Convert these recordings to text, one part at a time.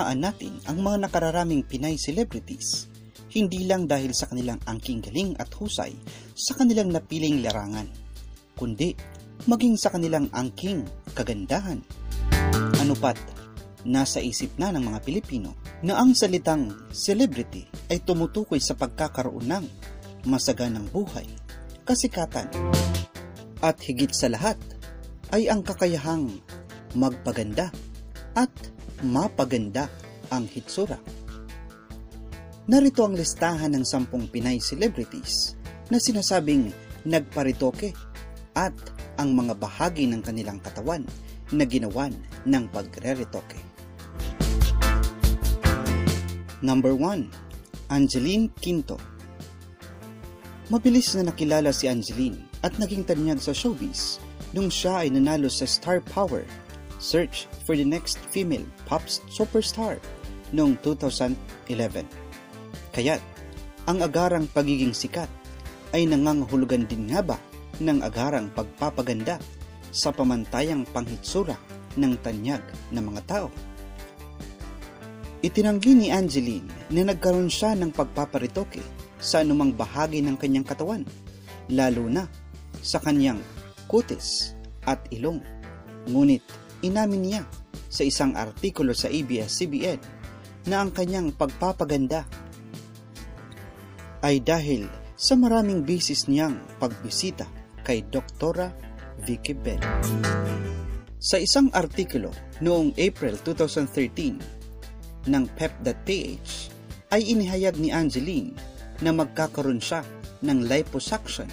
hinahangaan natin ang mga nakararaming Pinay celebrities hindi lang dahil sa kanilang angking galing at husay sa kanilang napiling larangan, kundi maging sa kanilang angking kagandahan. Ano pat, nasa isip na ng mga Pilipino na ang salitang celebrity ay tumutukoy sa pagkakaroon ng masaganang buhay, kasikatan, at higit sa lahat ay ang kakayahang magpaganda at mapaganda ang hitsura. Narito ang listahan ng sampung Pinay celebrities na sinasabing nagparitoke at ang mga bahagi ng kanilang katawan na ginawan ng pagre-retoke. Number 1. Angeline Quinto Mabilis na nakilala si Angeline at naging tanyag sa showbiz nung siya ay nanalo sa Star Power Search for the Next Female Pop Superstar noong 2011. Kaya't, ang agarang pagiging sikat ay nangangahulugan din nga ba ng agarang pagpapaganda sa pamantayang panghitsura ng tanyag ng mga tao. Itinanggi ni Angeline na nagkaroon siya ng pagpaparitoke sa anumang bahagi ng kanyang katawan, lalo na sa kanyang kutis at ilong. Ngunit inamin niya sa isang artikulo sa ABS-CBN na ang kanyang pagpapaganda ay dahil sa maraming bisis niyang pagbisita kay Doktora Vicky Bell. Sa isang artikulo noong April 2013 ng pep.ph ay inihayag ni Angeline na magkakaroon siya ng liposuction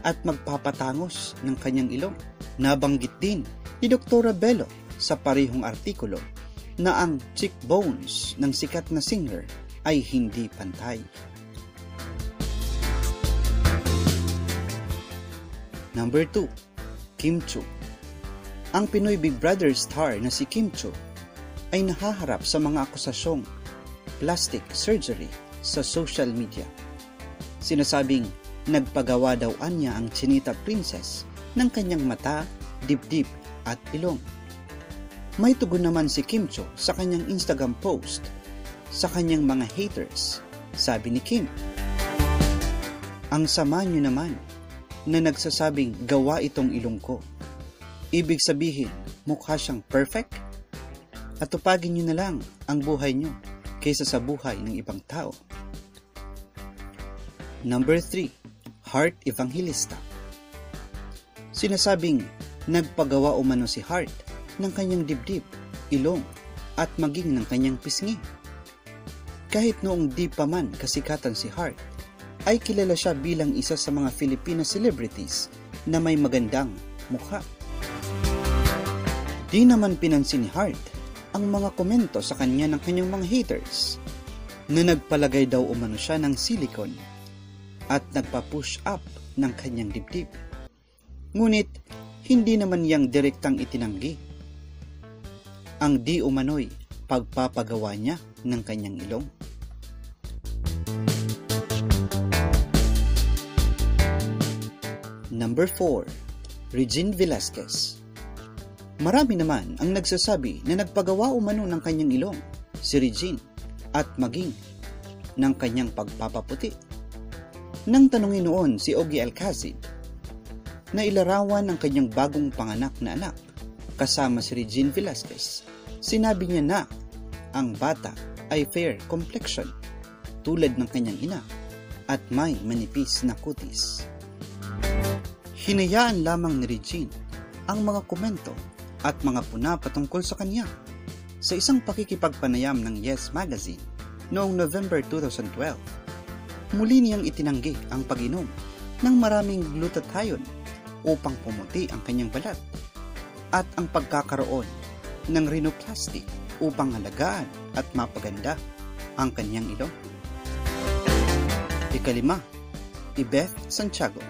at magpapatangos ng kanyang ilong. Nabanggit din ni Dr. Bello sa parehong artikulo na ang cheekbones ng sikat na singer ay hindi pantay. Number 2. Kim Chu Ang Pinoy Big Brother star na si Kim Chu ay nahaharap sa mga akusasyong plastic surgery sa social media. Sinasabing nagpagawa daw anya ang Chinita Princess ng kanyang mata, dibdib at ilong. May tugon naman si Kim Cho sa kanyang Instagram post sa kanyang mga haters. Sabi ni Kim, Ang sama nyo naman na nagsasabing gawa itong ilong ko. Ibig sabihin, mukha siyang perfect? At tupagin nyo na lang ang buhay nyo kaysa sa buhay ng ibang tao. Number 3. Heart Evangelista Sinasabing nagpagawa umano si Heart ng kanyang dibdib, ilong, at maging ng kanyang pisngi. Kahit noong di pa man kasikatan si Heart, ay kilala siya bilang isa sa mga Filipino celebrities na may magandang mukha. Di naman pinansin ni Hart ang mga komento sa kanya ng kanyang mga haters na nagpalagay daw umano siya ng silicone at nagpa-push up ng kanyang dibdib. Ngunit, hindi naman yang direktang itinanggi. Ang di umano'y pagpapagawa niya ng kanyang ilong. Number 4. Regine Velasquez Marami naman ang nagsasabi na nagpagawa umano ng kanyang ilong, si Regine, at maging ng kanyang pagpapaputi. Nang tanungin noon si Ogie Alcacid na ilarawan ang kanyang bagong panganak na anak kasama si Regine Velasquez, sinabi niya na ang bata ay fair complexion tulad ng kanyang ina at may manipis na kutis. Hinayaan lamang ni Regine ang mga komento at mga puna patungkol sa kanya sa isang pakikipagpanayam ng Yes Magazine noong November 2012. Muli niyang itinanggi ang pag-inom ng maraming glutathione upang pumuti ang kanyang balat at ang pagkakaroon ng rhinoplasty upang halagaan at mapaganda ang kanyang ilong. Ikalima, Ibeth Santiago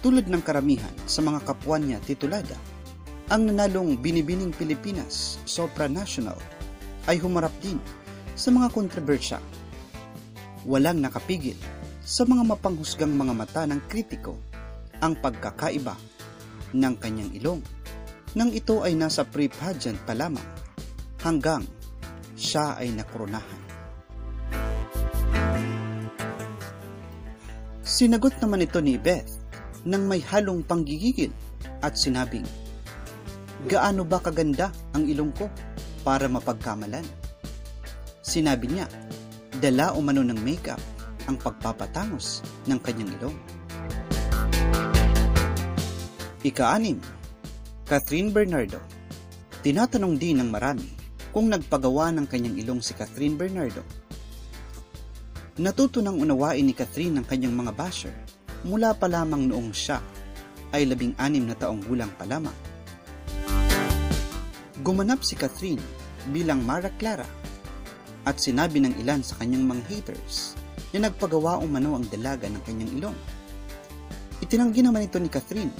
tulad ng karamihan sa mga kapwa niya titulada, ang nanalong Binibining Pilipinas Sopra National ay humarap din sa mga kontrobersya. Walang nakapigil sa mga mapanghusgang mga mata ng kritiko ang pagkakaiba ng kanyang ilong nang ito ay nasa pre-pageant pa lamang hanggang siya ay nakoronahan. Sinagot naman ito ni Beth nang may halong panggigigil at sinabing, Gaano ba kaganda ang ilong ko para mapagkamalan? Sinabi niya, dala umano ng makeup ang pagpapatangos ng kanyang ilong. Ika-anim, Catherine Bernardo. Tinatanong din ng marami kung nagpagawa ng kanyang ilong si Catherine Bernardo. Natuto nang unawain ni Catherine ang kanyang mga basher mula pa lamang noong siya ay labing anim na taong gulang pa lamang. Gumanap si Catherine bilang Mara Clara at sinabi ng ilan sa kanyang mga haters na nagpagawa umano ang dalaga ng kanyang ilong. Itinanggi naman ito ni Catherine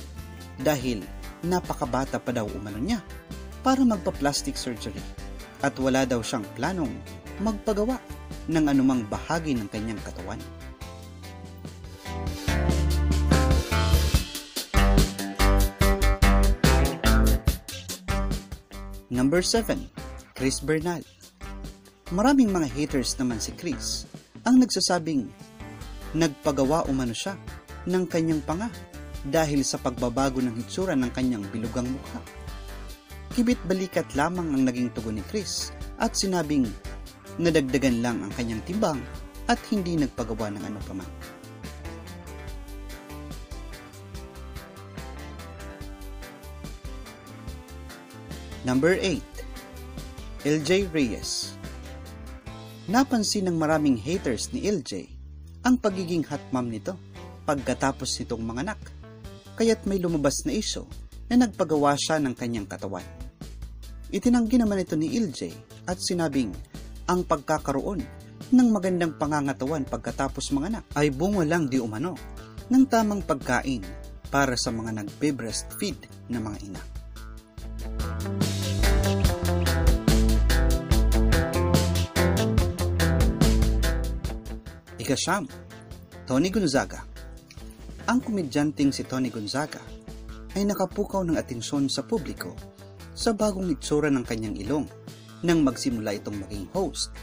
dahil napakabata pa daw umano niya para magpa-plastic surgery at wala daw siyang planong magpagawa ng anumang bahagi ng kanyang katawan. Number 7. Chris Bernal Maraming mga haters naman si Chris ang nagsasabing nagpagawa umano siya ng kanyang panga dahil sa pagbabago ng hitsura ng kanyang bilugang mukha. Kibit balikat lamang ang naging tugon ni Chris at sinabing nadagdagan lang ang kanyang timbang at hindi nagpagawa ng ano paman. Number 8. LJ Reyes Napansin ng maraming haters ni LJ ang pagiging hot mom nito pagkatapos nitong manganak, kaya't may lumabas na iso na nagpagawa siya ng kanyang katawan. Itinanggi naman ito ni LJ at sinabing ang pagkakaroon ng magandang pangangatawan pagkatapos manganak ay bunga lang di umano ng tamang pagkain para sa mga nagbe-breastfeed na mga ina. Ikasyam, Tony Gonzaga. Ang komedyanteng si Tony Gonzaga ay nakapukaw ng atensyon sa publiko sa bagong itsura ng kanyang ilong nang magsimula itong maging host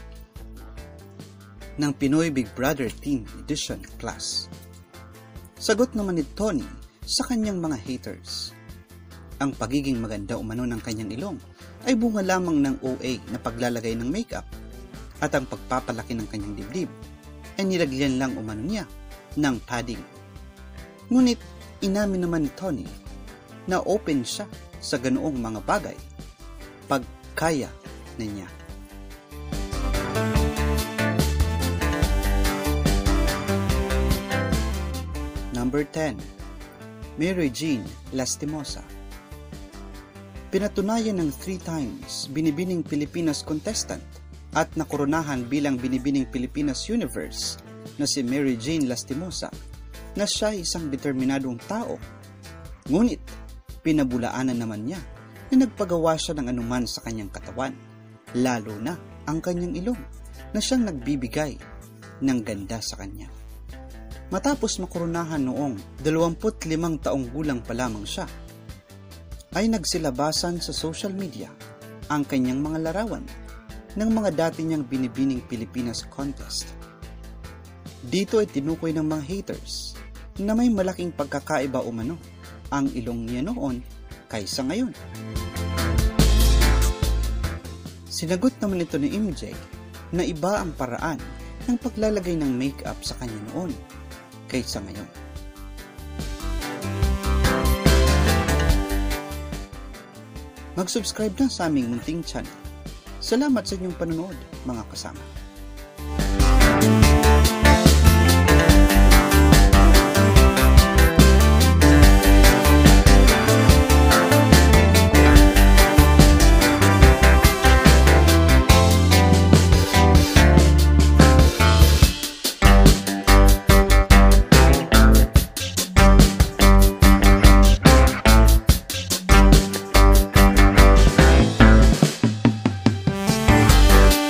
ng Pinoy Big Brother Teen Edition class. Sagot naman ni Tony sa kanyang mga haters. Ang pagiging maganda umano ng kanyang ilong ay bunga lamang ng OA na paglalagay ng makeup at ang pagpapalaki ng kanyang dibdib ay nilagyan lang umano niya ng padding. Ngunit inamin naman ni Tony na open siya sa ganoong mga bagay pag kaya na niya. Number 10. Mary Jean Lastimosa Pinatunayan ng three times binibining Pilipinas contestant at nakoronahan bilang Binibining Pilipinas Universe na si Mary Jane Lastimosa na siya isang determinadong tao. Ngunit, pinabulaanan naman niya na nagpagawa siya ng anuman sa kanyang katawan, lalo na ang kanyang ilong na siyang nagbibigay ng ganda sa kanya. Matapos makoronahan noong 25 taong gulang pa lamang siya, ay nagsilabasan sa social media ang kanyang mga larawan ng mga dati niyang binibining Pilipinas contest. Dito ay tinukoy ng mga haters na may malaking pagkakaiba umano ang ilong niya noon kaysa ngayon. Sinagot naman ito ni MJ na iba ang paraan ng paglalagay ng makeup sa kanya noon kaysa ngayon. Mag-subscribe na sa aming munting channel Salamat sa inyong panonood, mga kasama.